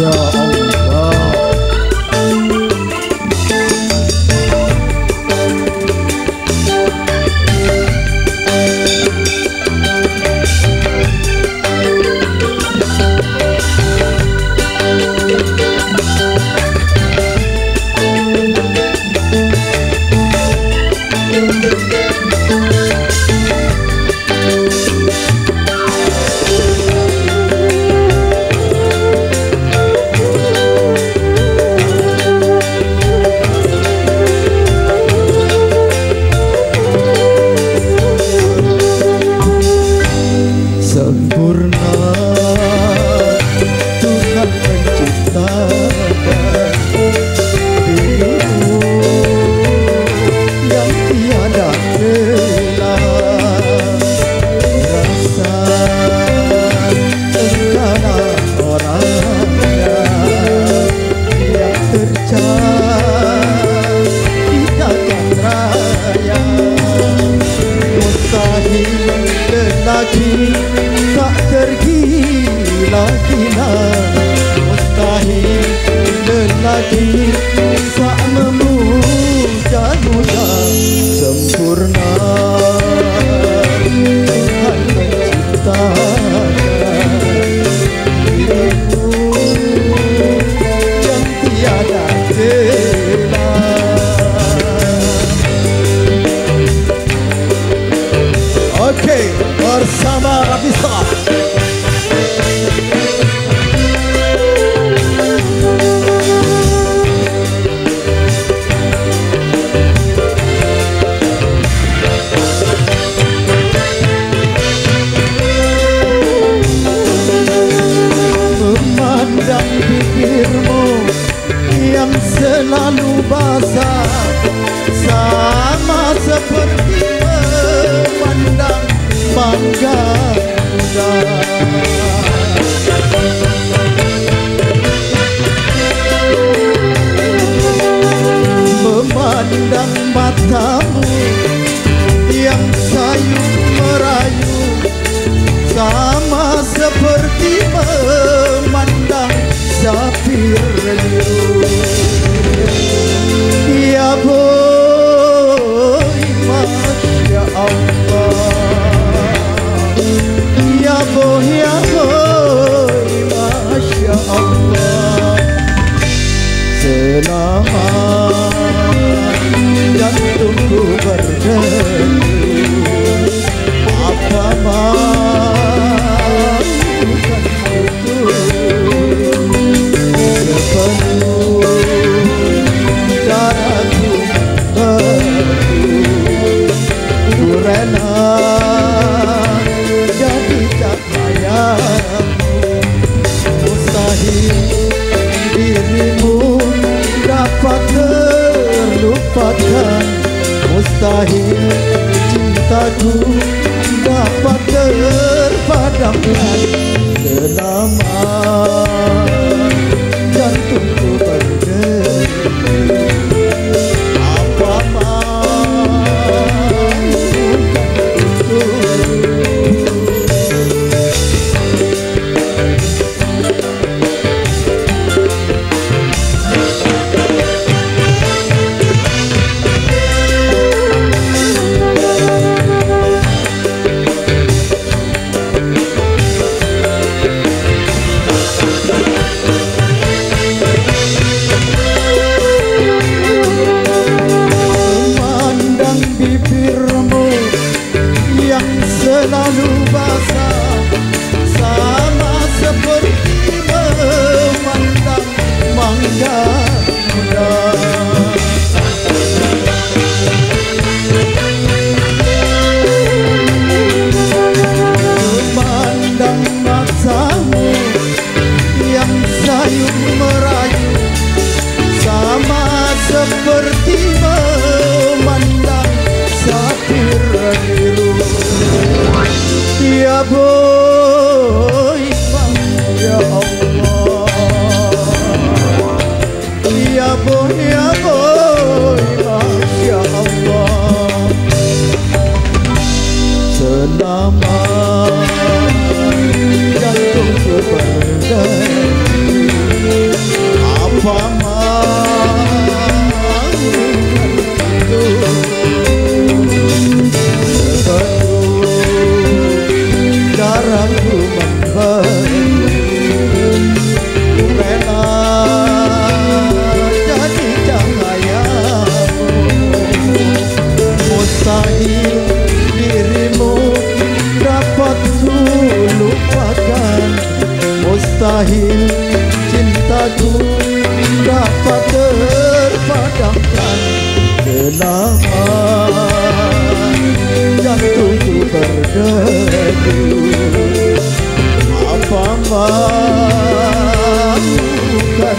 Yeah. tak tergila-gila Mustahil lelaki tak memuja-muja sempurna selalu basah. Sama seperti memandang mangga muda. Memandang matamu yang sayu merayu. Sama seperti बदला। जब तुमको बदला mustahil cintaku dapat terpadamkan selama jantungku berdebar yang selalu basah Sama seperti memandang mangga muda. Memandang matamu yang merayu Sama seperti amor. Mustahil cintaku dapat terpadamkan. Selama jantungku berdegup Apa mau kan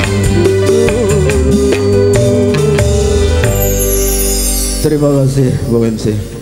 Terima kasih Bung MC